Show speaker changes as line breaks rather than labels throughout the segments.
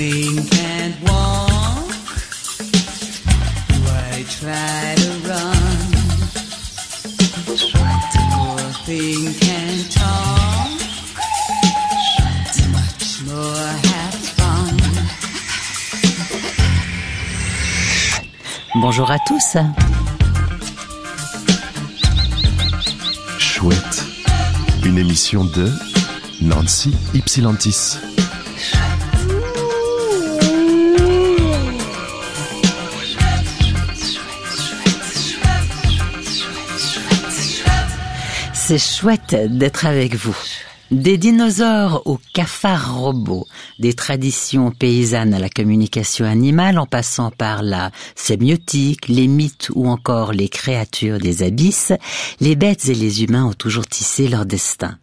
thing can't walk. Why try to run? Poor thing can't talk. Much more have fun.
Bonjour à tous.
Chouette. Une émission de Nancy Ypsilantis.
C'est chouette d'être avec vous. Des dinosaures aux cafards robots, des traditions paysannes à la communication animale en passant par la sémiotique, les mythes ou encore les créatures des abysses, les bêtes et les humains ont toujours tissé leur destin.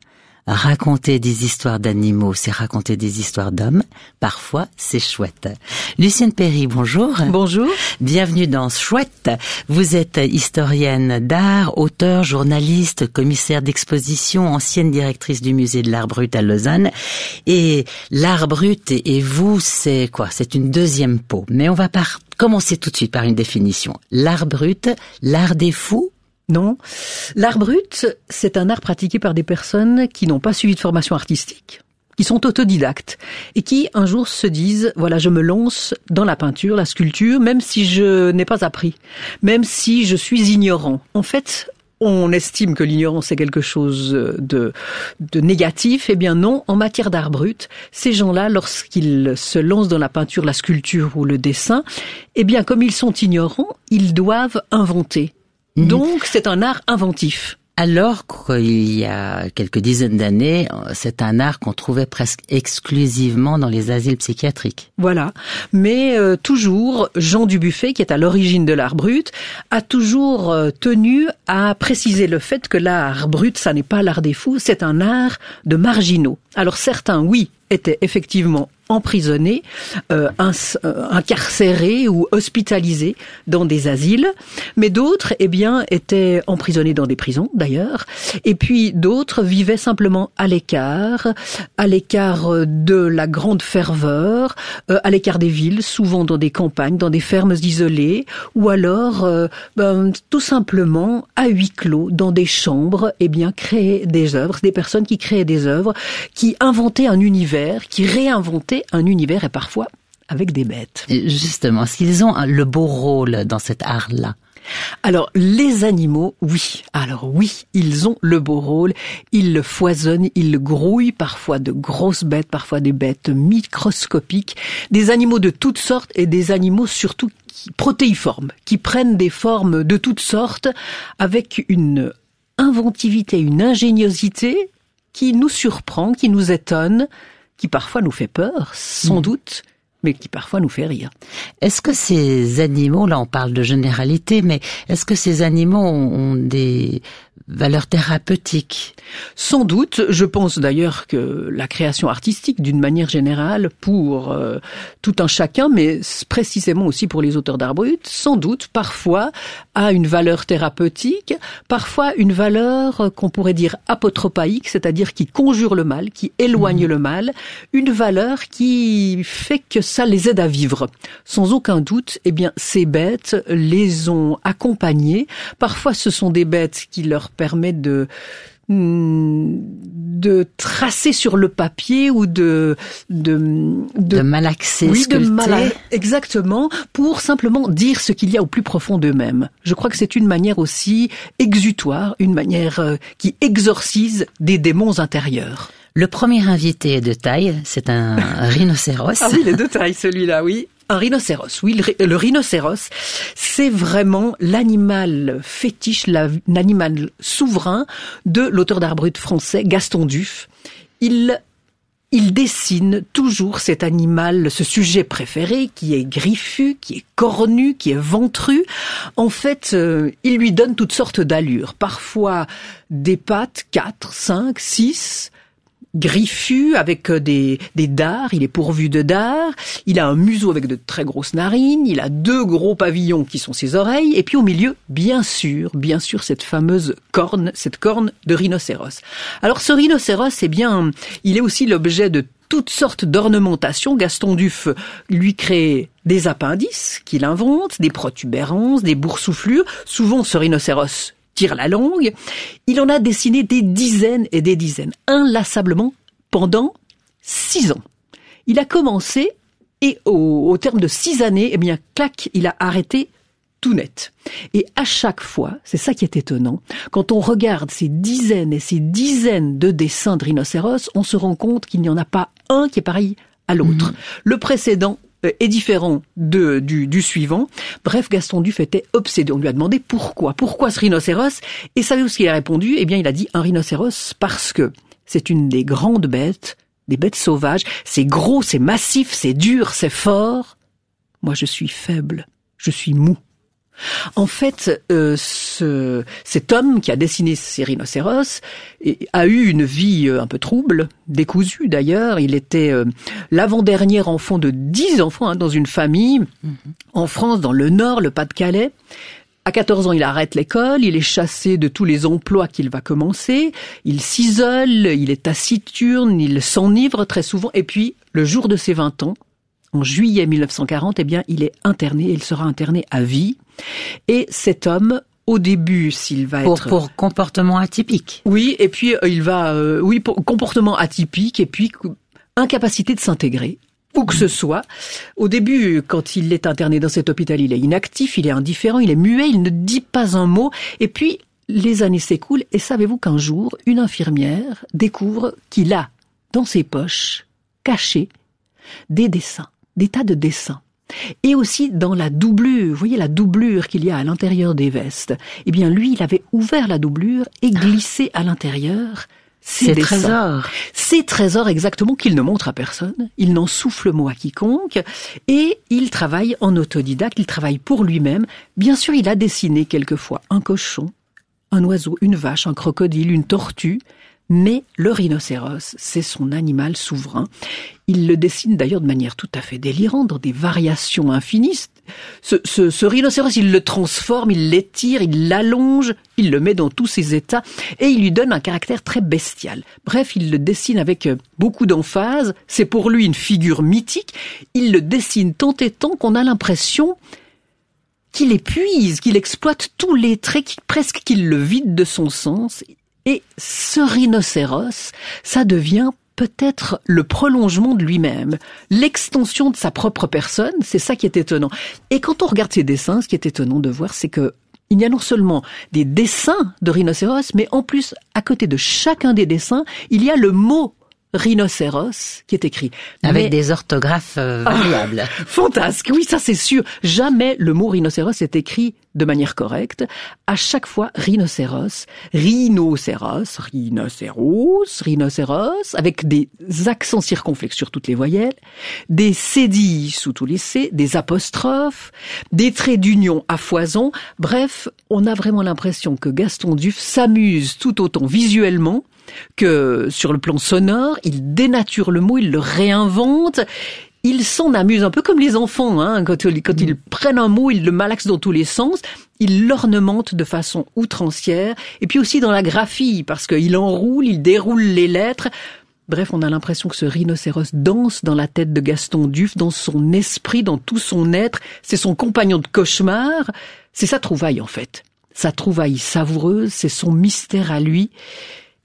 Raconter des histoires d'animaux, c'est raconter des histoires d'hommes. Parfois, c'est chouette. Lucienne Perry, bonjour.
Bonjour.
Bienvenue dans Chouette. Vous êtes historienne d'art, auteur, journaliste, commissaire d'exposition, ancienne directrice du musée de l'art brut à Lausanne. Et l'art brut et vous, c'est quoi? C'est une deuxième peau. Mais on va par commencer tout de suite par une définition. L'art brut, l'art des fous
Non. L'art brut, c'est un art pratiqué par des personnes qui n'ont pas suivi de formation artistique, qui sont autodidactes et qui un jour se disent voilà, je me lance dans la peinture, la sculpture, même si je n'ai pas appris, même si je suis ignorant. En fait, on estime que l'ignorance est quelque chose de, de négatif. Eh bien non, en matière d'art brut, ces gens-là, lorsqu'ils se lancent dans la peinture, la sculpture ou le dessin, eh bien comme ils sont ignorants, ils doivent inventer.
Mhm.
Donc c'est un art inventif.
Alors qu'il y a quelques dizaines d'années, c'est un art qu'on trouvait presque exclusivement dans les asiles psychiatriques.
Voilà. Mais euh, toujours, Jean Dubuffet, qui est à l'origine de l'art brut, a toujours euh, tenu à préciser le fait que l'art brut, ça n'est pas l'art des fous, c'est un art de marginaux. Alors certains, oui, étaient effectivement emprisonnés, euh, euh, incarcérés ou hospitalisés dans des asiles, mais d'autres, eh bien, étaient emprisonnés dans des prisons d'ailleurs, et puis d'autres vivaient simplement à l'écart, à l'écart euh, de la grande ferveur, euh, à l'écart des villes, souvent dans des campagnes, dans des fermes isolées, ou alors ben, tout simplement à huis clos, dans des chambres, eh bien, créer des œuvres, des personnes qui créaient des œuvres, qui inventaient un univers, qui réinventaient un univers et parfois avec des bêtes.
Justement, est-ce qu'ils ont le beau rôle dans cet art-là?
Alors, les animaux, oui. Alors oui, ils ont le beau rôle. Ils le foisonnent, ils le grouillent, parfois de grosses bêtes, parfois des bêtes microscopiques, des animaux de toutes sortes et des animaux surtout qui, protéiformes, qui prennent des formes de toutes sortes avec une inventivité, une ingéniosité qui nous surprend, qui nous étonne, qui parfois nous fait peur, sans doute, mais qui parfois nous fait rire.
Est-ce que ces animaux, là on parle de généralité, mais est-ce que ces animaux ont, des valeurs thérapeutiques?
Sans doute, je pense d'ailleurs que la création artistique, d'une manière générale, pour euh, tout un chacun, mais précisément aussi pour les auteurs d'art brut, sans doute, parfois, a une valeur thérapeutique, parfois une valeur euh, qu'on pourrait dire apotropaïque, c'est-à-dire qui conjure le mal, qui éloigne le mal, une valeur qui fait que ça les aide à vivre. Sans aucun doute, eh bien, ces bêtes les ont accompagnés. Parfois, ce sont des bêtes qui leur permettent de de tracer sur le papier ou de de
de, malaxer,
oui, de mal, exactement, pour simplement dire ce qu'il y a au plus profond d'eux-mêmes. Je crois que c'est une manière aussi exutoire, une manière euh, qui exorcise des démons intérieurs.
Le premier invité est de taille, c'est un rhinocéros.
Ah oui, les deux tailles, celui-là, oui. Un rhinocéros, oui, le, rhinocéros, c'est vraiment l'animal fétiche, la- l'animal souverain de l'auteur d'art brut français Gaston Duff. Il il dessine toujours cet animal, ce sujet préféré, qui est griffu, qui est cornu, qui est ventru. En fait, euh, il lui donne toutes sortes d'allures. Parfois des pattes, quatre, cinq, six, griffu avec euh, des, des dards, il est pourvu de dards, il a un museau avec de très grosses narines, il a deux gros pavillons qui sont ses oreilles, et puis au milieu, bien sûr, bien sûr, cette fameuse corne, cette corne de rhinocéros. Alors ce rhinocéros, eh bien, il est aussi l'objet de toutes sortes d'ornementations. Gaston Duff lui crée des appendices qu'il invente, des protubérances, des boursouflures. Souvent, ce rhinocéros tire la langue. Il en a dessiné des dizaines et des dizaines, inlassablement, pendant six ans. Il a commencé et au, au terme de six années, eh bien, clac, il a arrêté tout net. Et à chaque fois, c'est ça qui est étonnant, quand on regarde ces dizaines et ces dizaines de dessins de rhinocéros, on se rend compte qu'il n'y en a pas un qui est pareil à l'autre. Le précédent est différent de, du, du suivant. Bref, Gaston Duff était obsédé. On lui a demandé pourquoi. Pourquoi ce rhinocéros? Et savez-vous ce qu'il a répondu? Eh bien, il a dit un rhinocéros parce que c'est une des grandes bêtes, des bêtes sauvages. C'est gros, c'est massif, c'est dur, c'est fort. Moi, je suis faible, je suis mou. En fait, euh, ce, cet homme qui a dessiné ces rhinocéros a eu une vie euh, un peu trouble, décousue d'ailleurs. Il était euh, l'avant-dernier enfant de dix enfants hein, dans une famille en France, dans le Nord, le Pas-de-Calais. À 14 ans, il arrête l'école, il est chassé de tous les emplois qu'il va commencer, il s'isole, il est taciturne, il s'enivre très souvent, et puis, le jour de ses 20 ans, en juillet 1940, eh bien, il est interné, il sera interné à vie. Et cet homme, au début, s'il va
Pour,
être...
pour comportement atypique.
Oui, et puis euh, il va, euh, oui, pour- comportement atypique, et puis incapacité de s'intégrer. Où que ce soit. Au début, quand il est interné dans cet hôpital, il est inactif, il est indifférent, il est muet, il ne dit pas un mot. Et puis, les années s'écoulent, et savez-vous qu'un jour, une infirmière découvre qu'il a, dans ses poches, caché, des dessins, des tas de dessins. Et aussi dans la doublure, vous voyez la doublure qu'il y a à l'intérieur des vestes. Eh bien, lui, il avait ouvert la doublure et glissé à l'intérieur ces
trésors.
Ces trésors exactement qu'il ne montre à personne. Il n'en souffle mot à quiconque. Et il travaille en autodidacte, il travaille pour lui-même. Bien sûr, il a dessiné quelquefois un cochon, un oiseau, une vache, un crocodile, une tortue. Mais le rhinocéros, c'est son animal souverain. Il le dessine d'ailleurs de manière tout à fait délirante, dans des variations infinies. Ce, rhinocéros, il le transforme, il l'étire, il l'allonge, il le met dans tous ses états et il lui donne un caractère très bestial. Bref, il le dessine avec euh, beaucoup d'emphase. C'est pour lui une figure mythique. Il le dessine tant et tant qu'on a l'impression qu'il épuise, qu'il exploite tous les traits, qui- presque qu'il le vide de son sens. Et ce rhinocéros, ça devient peut-être le prolongement de lui-même, l'extension de sa propre personne, c'est ça qui est étonnant. Et quand on regarde ces dessins, ce qui est étonnant de voir, c'est que il y a non seulement des dessins de rhinocéros, mais en plus, à côté de chacun des dessins, il y a le mot rhinocéros qui est écrit.
Avec
Mais-
des orthographes euh, variables.
Fantasque, oui, ça c'est sûr. Jamais le mot rhinocéros est écrit de manière correcte. À chaque fois, rhinocéros, rhinocéros, rhinocéros, rhinocéros, avec des accents circonflexes sur toutes les voyelles, des cédilles sous tous les C, des apostrophes, des traits d'union à foison. Bref, on a vraiment l'impression que Gaston Duff s'amuse tout autant visuellement que sur le plan sonore, il dénature le mot, il le réinvente. Il s'en amuse un peu comme les enfants, hein, quand, quand ils prennent un mot, ils le malaxent dans tous les sens. Il l'ornemente de façon outrancière, et puis aussi dans la graphie, parce qu'il enroule, il déroule les lettres. Bref, on a l'impression que ce rhinocéros danse dans la tête de Gaston Duff, dans son esprit, dans tout son être. C'est son compagnon de cauchemar. C'est sa trouvaille, en fait. Sa trouvaille savoureuse, c'est son mystère à lui.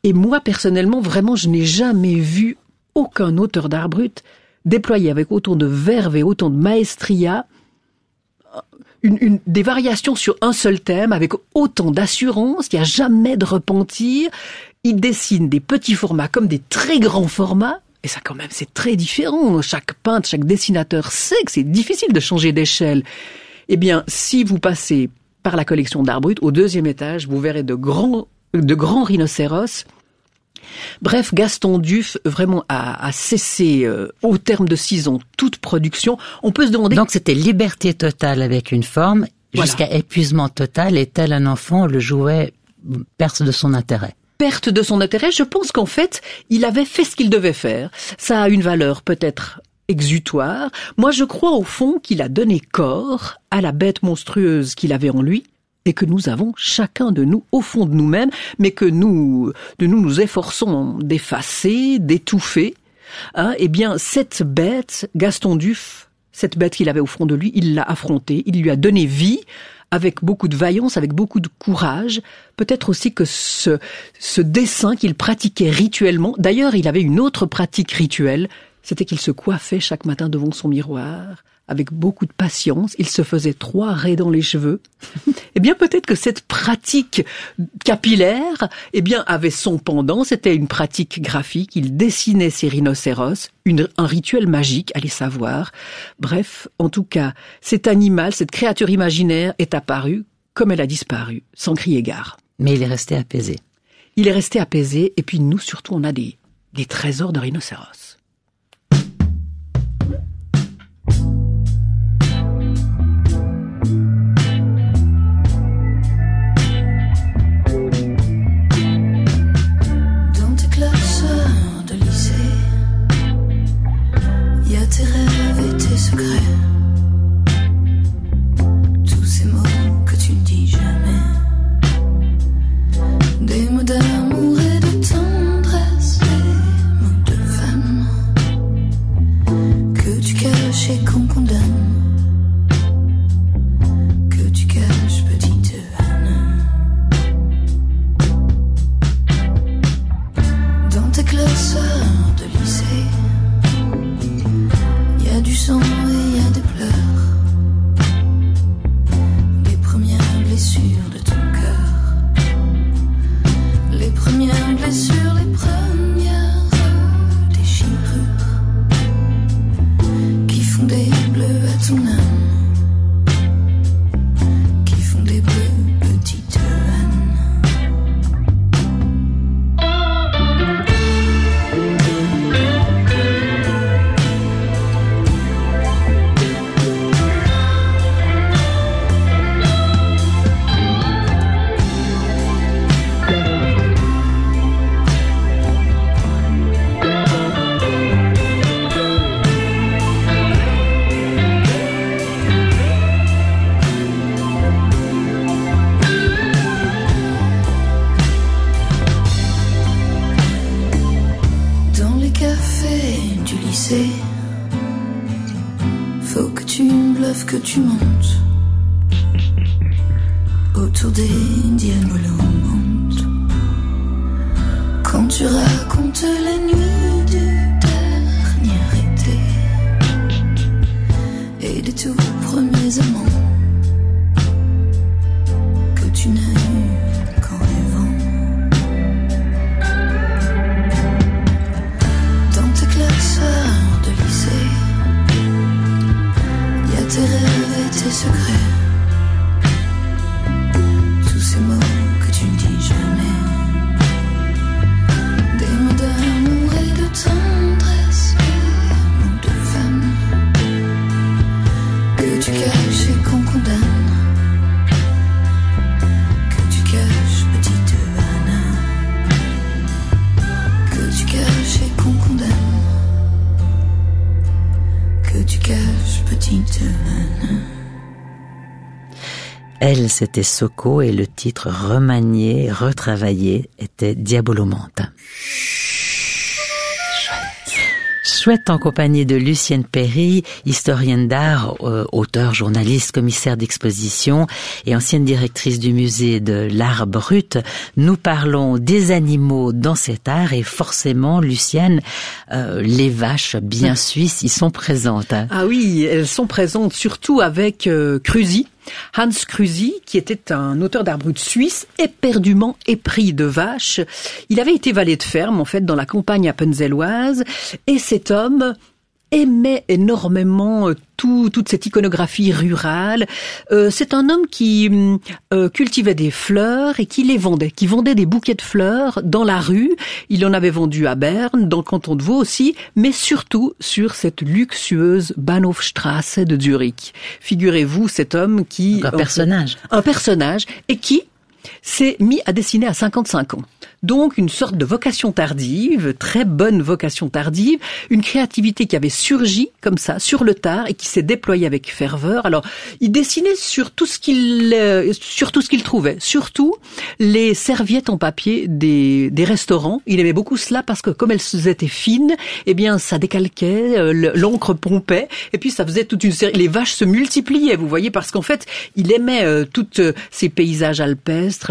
Et moi, personnellement, vraiment, je n'ai jamais vu aucun auteur d'art brut déployer avec autant de verve et autant de maestria une, une- des variations sur un seul thème avec autant d'assurance, il n'y a jamais de repentir. Il dessine des petits formats comme des très grands formats. Et ça, quand même, c'est très différent. Chaque peintre, chaque dessinateur sait que c'est difficile de changer d'échelle. Eh bien, si vous passez par la collection d'art brut, au deuxième étage, vous verrez de grands, de grands rhinocéros. Bref, Gaston Duff vraiment a, a cessé euh, au terme de six ans toute production. On peut se demander
Donc c'était liberté totale avec une forme,
Voilà.
jusqu'à épuisement total, et tel un enfant le jouet perte de son intérêt.
perte de son intérêt. Je pense qu'en fait, il avait fait ce qu'il devait faire. Ça a une valeur peut-être exutoire. Moi, je crois au fond qu'il a donné corps à la bête monstrueuse qu'il avait en lui et que nous avons chacun de nous au fond de nous-mêmes, mais que nous, de nous nous efforçons d'effacer, d'étouffer. Hein, eh bien, cette bête, Gaston Duf, cette bête qu'il avait au fond de lui, il l'a affrontée, il lui a donné vie avec beaucoup de vaillance, avec beaucoup de courage. Peut-être aussi que ce, ce dessin qu'il pratiquait rituellement, d'ailleurs il avait une autre pratique rituelle, c'était qu'il se coiffait chaque matin devant son miroir, avec beaucoup de patience, il se faisait trois raies dans les cheveux. eh bien, peut-être que cette pratique capillaire, eh bien, avait son pendant. C'était une pratique graphique. Il dessinait ses rhinocéros, une, un rituel magique, allez savoir. Bref, en tout cas, cet animal, cette créature imaginaire est apparue comme elle a disparu, sans crier gare.
Mais il est resté apaisé.
Il est resté apaisé, et puis nous, surtout, on a des, des trésors de rhinocéros.
Bluffes, que
secret. C'était Soko et le titre remanié, retravaillé était Diabolomante. Chouette en compagnie de Lucienne Perry, historienne d'art, euh, auteur, journaliste, commissaire d'exposition et ancienne directrice du musée de l'art brut. Nous parlons des animaux dans cet art et forcément, Lucienne, euh, les vaches bien suisses y sont présentes. hein.
Ah oui, elles sont présentes surtout avec euh, Cruzy. Hans Cruzy, qui était un auteur d'art brut suisse, éperdument épris de vaches. Il avait été valet de ferme, en fait, dans la campagne appenzelloise, et cet homme aimait énormément euh, tout, toute cette iconographie rurale. Euh, c'est un homme qui hum, euh, cultivait des fleurs et qui les vendait, qui vendait des bouquets de fleurs dans la rue. Il en avait vendu à Berne, dans le canton de Vaud aussi, mais surtout sur cette luxueuse Bahnhofstrasse de Zurich. Figurez-vous cet homme qui...
Donc un personnage.
Un personnage et qui s'est mis à dessiner à 55 ans. Donc une sorte de vocation tardive, très bonne vocation tardive, une créativité qui avait surgi comme ça sur le tard et qui s'est déployée avec ferveur. Alors il dessinait sur tout ce qu'il euh, sur tout ce qu'il trouvait, surtout les serviettes en papier des, des restaurants. Il aimait beaucoup cela parce que comme elles étaient fines, eh bien ça décalquait, euh, le- l'encre pompait et puis ça faisait toute une série. Les vaches se multipliaient, vous voyez, parce qu'en fait il aimait euh, toutes euh, ces paysages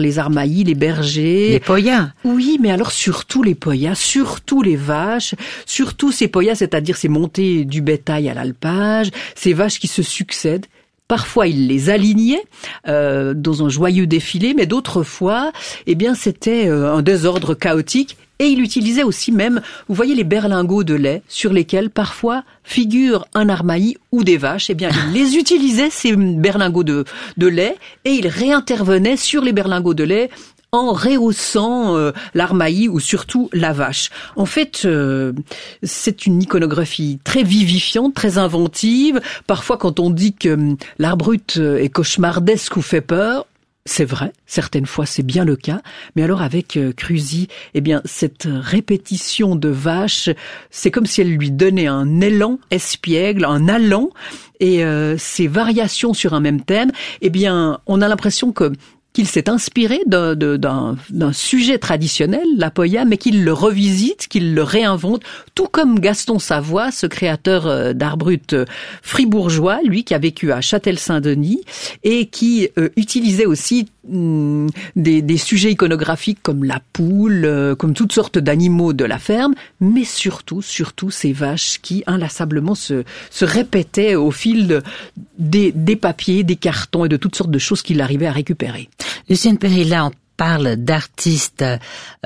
les armaillis, les bergers.
Les poyas.
Oui, mais alors surtout les poyas, surtout les vaches, surtout ces poyas, c'est-à-dire ces montées du bétail à l'alpage, ces vaches qui se succèdent. Parfois, il les alignait euh, dans un joyeux défilé, mais d'autres fois, eh bien, c'était euh, un désordre chaotique. Et il utilisait aussi même, vous voyez les berlingots de lait sur lesquels parfois figure un armaillis ou des vaches. Eh bien, il les utilisait ces berlingots de, de lait et il réintervenait sur les berlingots de lait en rehaussant euh, l'armaillis ou surtout la vache. En fait, euh, c'est une iconographie très vivifiante, très inventive. Parfois, quand on dit que hum, l'art brut euh, est cauchemardesque ou fait peur, c'est vrai, certaines fois c'est bien le cas, mais alors avec euh, Cruzy, eh bien cette répétition de vaches, c'est comme si elle lui donnait un élan espiègle, un allant, et euh, ces variations sur un même thème, eh bien on a l'impression que qu'il s'est inspiré d'un sujet traditionnel, la poya, mais qu'il le revisite, qu'il le réinvente, tout comme Gaston Savoie, ce créateur euh, d'art brut euh, fribourgeois, lui qui a vécu à Châtel-Saint-Denis et qui euh, utilisait aussi hum, des, des sujets iconographiques comme la poule, comme toutes sortes d'animaux de la ferme, mais surtout, surtout ces vaches qui inlassablement se, se répétaient au fil de- des, des papiers, des cartons et de toutes sortes de choses qu'il arrivait à récupérer.
Lucienne Perry, là, on parle d'artistes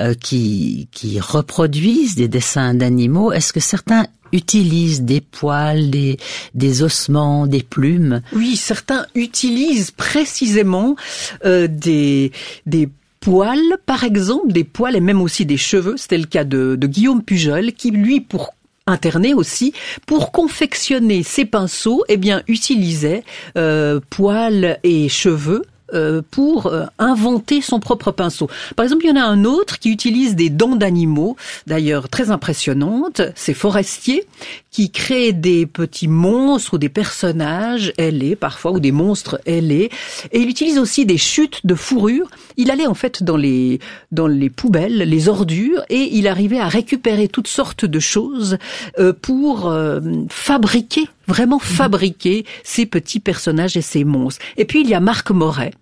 euh, qui, qui reproduisent des dessins d'animaux. Est-ce que certains utilisent des poils, des, des ossements, des plumes?
Oui, certains utilisent précisément euh, des, des poils, par exemple, des poils et même aussi des cheveux. C'était le cas de, de Guillaume Pujol, qui lui, pour interné aussi pour confectionner ses pinceaux eh bien utilisait euh, poils et cheveux pour euh, inventer son propre pinceau. Par exemple, il y en a un autre qui utilise des dents d'animaux, d'ailleurs très impressionnantes, c'est Forestier, qui crée des petits monstres ou des personnages ailés parfois, ou des monstres ailés, et il utilise aussi des chutes de fourrure. Il allait en fait dans les, dans les poubelles, les ordures, et il arrivait à récupérer toutes sortes de choses euh, pour euh, fabriquer, vraiment fabriquer ces petits personnages et ces monstres. Et puis il y a Marc Moret,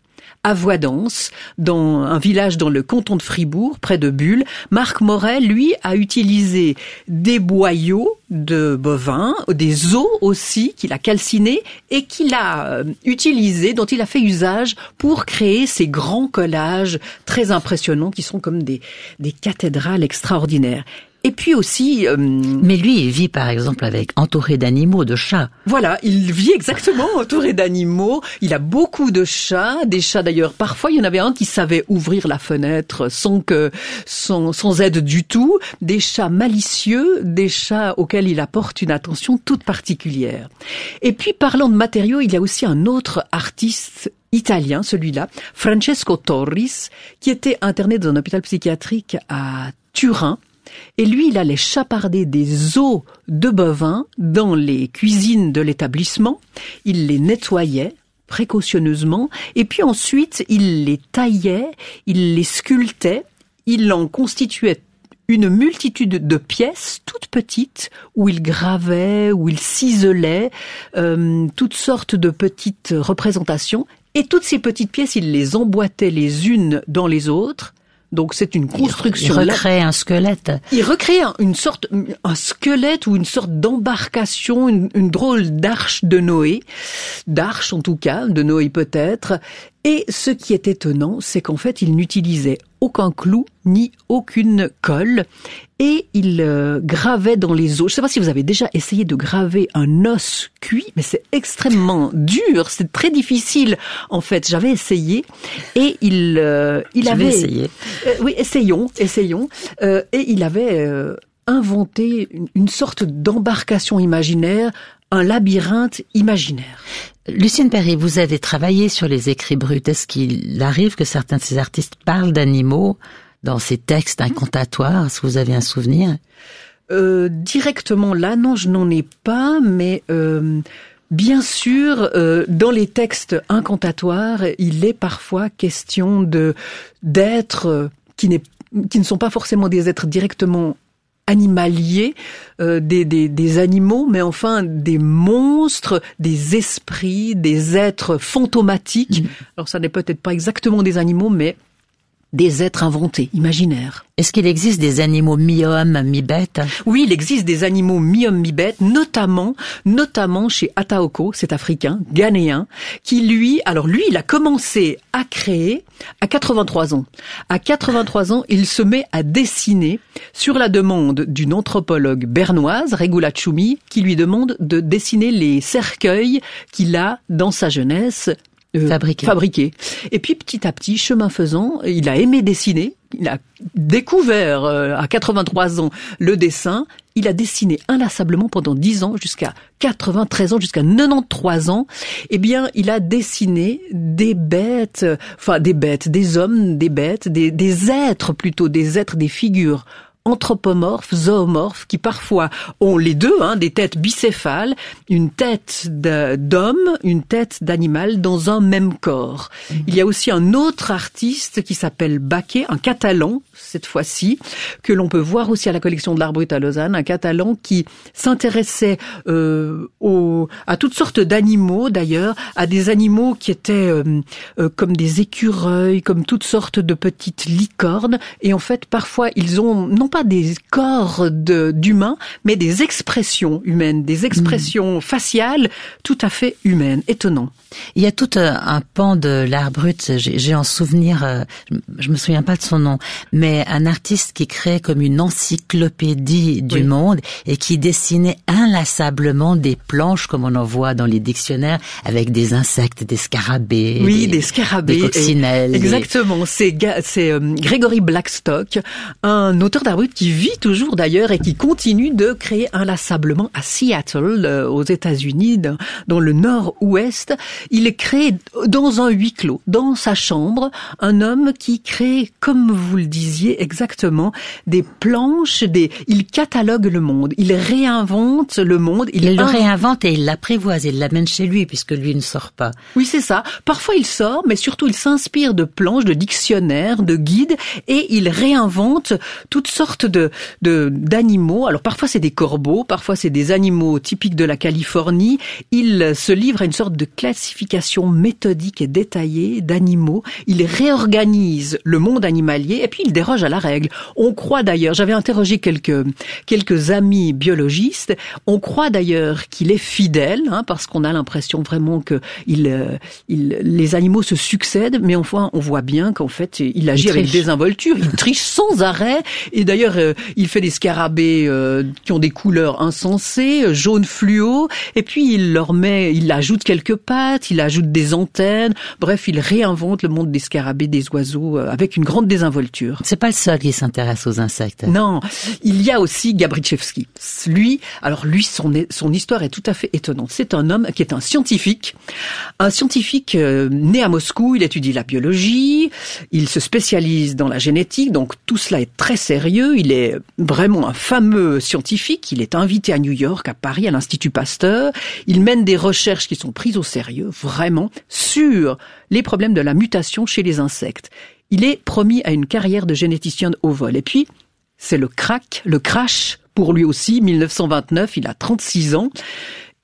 à Voidance, dans un village dans le canton de Fribourg, près de Bulle. Marc Moret, lui, a utilisé des boyaux de bovins, des os aussi, qu'il a calcinés et qu'il a euh, utilisé, dont il a fait usage pour créer ces grands collages très impressionnants qui sont comme des, des cathédrales extraordinaires. Et puis aussi, euh,
Mais lui, il vit par exemple avec entouré d'animaux, de chats.
voilà, il vit exactement entouré d'animaux. Il a beaucoup de chats, des chats d'ailleurs. Parfois, il y en avait un qui savait ouvrir la fenêtre sans que, sans, sans aide du tout. Des chats malicieux, des chats auxquels il apporte une attention toute particulière. Et puis, parlant de matériaux, il y a aussi un autre artiste italien, celui-là, Francesco Torris, qui était interné dans un hôpital psychiatrique à Turin. Et lui, il allait chaparder des os de bovins dans les cuisines de l'établissement. Il les nettoyait précautionneusement et puis ensuite il les taillait, il les sculptait, il en constituait une multitude de pièces toutes petites où il gravait, où il ciselait euh, toutes sortes de petites représentations et toutes ces petites pièces il les emboîtait les unes dans les autres. Donc c'est une
Il
construction
recrée un squelette.
il recrée un- une sorte, un squelette ou une sorte d'embarcation, une, une drôle d'arche de Noé, d'arche en tout cas, de Noé peut-être. Et ce qui est étonnant, c'est qu'en fait, il n'utilisait aucun clou ni aucune colle et il euh, gravait dans les os. Je ne sais pas si vous avez déjà essayé de graver un os cuit, mais c'est extrêmement dur, c'est très difficile. En fait, j'avais essayé et il, euh, il avait
essayé.
euh, oui, essayons, essayons. Euh, et il avait euh, inventé une, une sorte d'embarcation imaginaire, un labyrinthe imaginaire.
Lucienne Perry, vous avez travaillé sur les écrits bruts. Est-ce qu'il arrive que certains de ces artistes parlent d'animaux dans ces textes incantatoires Est-ce que vous avez un souvenir?
Euh, directement là, non, je n'en ai pas, mais euh, bien sûr, euh, dans les textes incantatoires, il est parfois question de d'êtres qui, qui ne sont pas forcément des êtres directement animaliers, euh, des, des, des animaux, mais enfin des monstres, des esprits, des êtres fantomatiques. Alors ça n'est peut-être pas exactement des animaux, mais des êtres inventés, imaginaires.
Est-ce qu'il existe des animaux mi-hommes, mi-bêtes?
Oui, il existe des animaux mi-hommes, mi-bêtes, notamment, notamment chez Ataoko, cet africain, ghanéen, qui lui, alors lui, il a commencé à créer à 83 ans. À 83 ans, il se met à dessiner sur la demande d'une anthropologue bernoise, Regula Choumi, qui lui demande de dessiner les cercueils qu'il a dans sa jeunesse euh,
Fabriqués.
fabriqués. Et puis petit à petit, chemin faisant, il a aimé dessiner. Il a découvert euh, à 83 ans le dessin. Il a dessiné inlassablement pendant 10 ans jusqu'à 93 ans, jusqu'à 93 ans. Eh bien, il a dessiné des bêtes, euh, enfin des bêtes, des hommes, des bêtes, des, des êtres plutôt, des êtres, des figures anthropomorphes, zoomorphes, qui parfois ont les deux, hein, des têtes bicéphales, une tête d'homme, une tête d'animal dans un même corps. Il y a aussi un autre artiste qui s'appelle Baquet, un catalan, cette fois-ci, que l'on peut voir aussi à la collection de l'art brut à Lausanne, un catalan qui s'intéressait euh, aux- à toutes sortes d'animaux d'ailleurs, à des animaux qui étaient euh, euh, comme des écureuils, comme toutes sortes de petites licornes, et en fait parfois ils ont non pas des corps de- d'humains, mais des expressions humaines, des expressions faciales tout à fait humaines, étonnant.
Il y a tout euh, un pan de l'art brut, j'ai en souvenir, euh, je- me souviens pas de son nom, mais un artiste qui créait comme une encyclopédie du
Oui.
monde et qui dessinait inlassablement des planches comme on en voit dans les dictionnaires avec des insectes, des scarabées,
Oui, des scarabées.
des coccinelles.
Exactement. C'est c'est euh, Gregory Blackstock, un auteur d'art brut qui vit toujours d'ailleurs et qui continue de créer inlassablement à Seattle, euh, aux États-Unis, dans, dans le nord-ouest. Il crée dans un huis clos, dans sa chambre, un homme qui crée, comme vous le disiez exactement, des planches, des. Il catalogue le monde, il réinvente le monde, il,
Il le
inv-
réinvente et il l'apprivoise, il l'amène chez lui puisque lui ne sort pas.
Oui, c'est ça. Parfois, il sort, mais surtout, il s'inspire de planches, de dictionnaires, de guides, et il réinvente toutes sortes de de- d'animaux. Alors, parfois, c'est des corbeaux, parfois, c'est des animaux typiques de la Californie. Il se livre à une sorte de classification méthodique et détaillée d'animaux. Il réorganise le monde animalier, et puis il déroge à la règle. On croit d'ailleurs, j'avais interrogé quelques quelques amis biologistes, on croit d'ailleurs qu'il est fidèle, hein, parce qu'on a l'impression vraiment que il, euh, il, les animaux se succèdent, mais enfin, on voit bien qu'en fait, il agit avec
triche.
désinvolture, il triche sans arrêt, et d'ailleurs, euh, il fait des scarabées euh, qui ont des couleurs insensées, euh, jaune fluo, et puis il leur met, il ajoute quelques pattes, il ajoute des antennes, bref, il réinvente le monde des scarabées, des oiseaux, avec une grande désinvolture.
C'est pas le seul qui s'intéresse aux insectes.
Non, il y a aussi Gabrichevski. Lui, alors lui, son, son histoire est tout à fait étonnante. C'est un homme qui est un scientifique, un scientifique né à Moscou. Il étudie la biologie, il se spécialise dans la génétique, donc tout cela est très sérieux. Il est vraiment un fameux scientifique. Il est invité à New York, à Paris, à l'Institut Pasteur. Il mène des recherches qui sont prises au sérieux, vraiment, sur les problèmes de la mutation chez les insectes. Il est promis à une carrière de généticien haut vol. Et puis, c'est le crack, le crash pour lui aussi, 1929, il a 36 ans.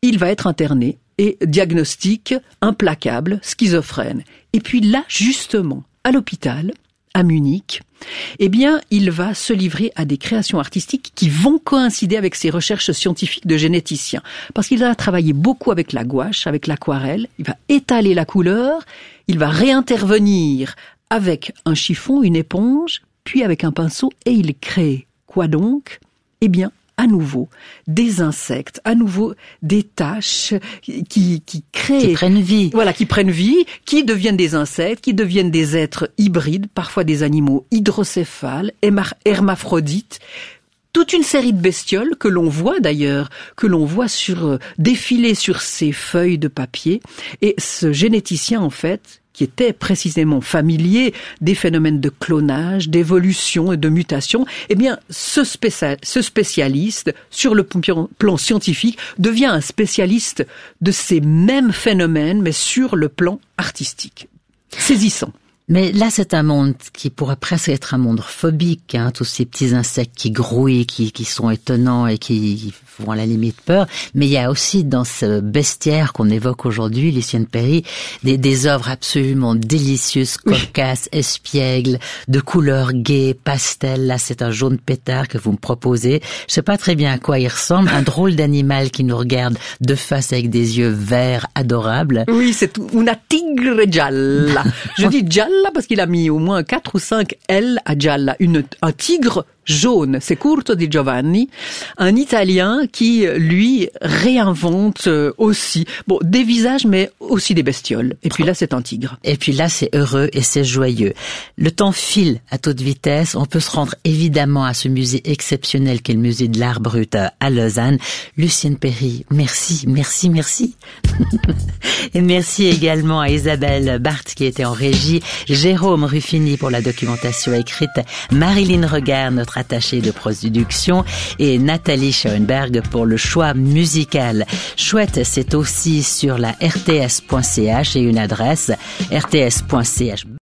Il va être interné et diagnostic implacable, schizophrène. Et puis là, justement, à l'hôpital, à Munich, eh bien, il va se livrer à des créations artistiques qui vont coïncider avec ses recherches scientifiques de généticien. Parce qu'il va travailler beaucoup avec la gouache, avec l'aquarelle, il va étaler la couleur, il va réintervenir avec un chiffon, une éponge, puis avec un pinceau, et il crée quoi donc? Eh bien, à nouveau, des insectes, à nouveau des taches qui, qui créent...
Qui prennent vie.
Voilà, qui prennent vie, qui deviennent des insectes, qui deviennent des êtres hybrides, parfois des animaux hydrocéphales, hermaphrodites. toute une série de bestioles que l'on voit d'ailleurs, que l'on voit sur euh, défiler sur ces feuilles de papier. Et ce généticien, en fait, qui était précisément familier des phénomènes de clonage, d'évolution et de mutation, eh bien, ce, spécia- ce spécialiste, sur le plan scientifique, devient un spécialiste de ces mêmes phénomènes, mais sur le plan artistique. Saisissant.
Mais là, c'est un monde qui pourrait presque être un monde phobique, hein, tous ces petits insectes qui grouillent, qui sont étonnants et qui font à la limite peur. Mais il y a aussi dans ce bestiaire qu'on évoque aujourd'hui, Lucienne Perry, des, des œuvres absolument délicieuses, cocasses, espiègles, de couleurs gaies, pastel. Là, c'est un jaune pétard que vous me proposez. Je sais pas très bien à quoi il ressemble. Un drôle d'animal qui nous regarde de face avec des yeux verts adorables.
Oui, c'est una tigre gialla. Je dis gialla parce qu'il a mis au moins quatre ou cinq L à gialla. Une, un tigre jaune. C'est Curto di Giovanni, un Italien qui, lui, réinvente euh, aussi, bon, des visages, mais aussi des bestioles. Et puis là, c'est un tigre.
Et puis là, c'est heureux et c'est joyeux. Le temps file à toute vitesse. On peut se rendre évidemment à ce musée exceptionnel qu'est le musée de l'art brut à Lausanne. Lucienne Perry, merci, merci, merci. et merci également à Isabelle Barthes qui était en régie, Jérôme Ruffini pour la documentation écrite, Marilyn Regard, notre attachée de production, et Nathalie Schoenberg pour le choix musical. Chouette, c'est aussi sur la rts.ch et une adresse rts.ch.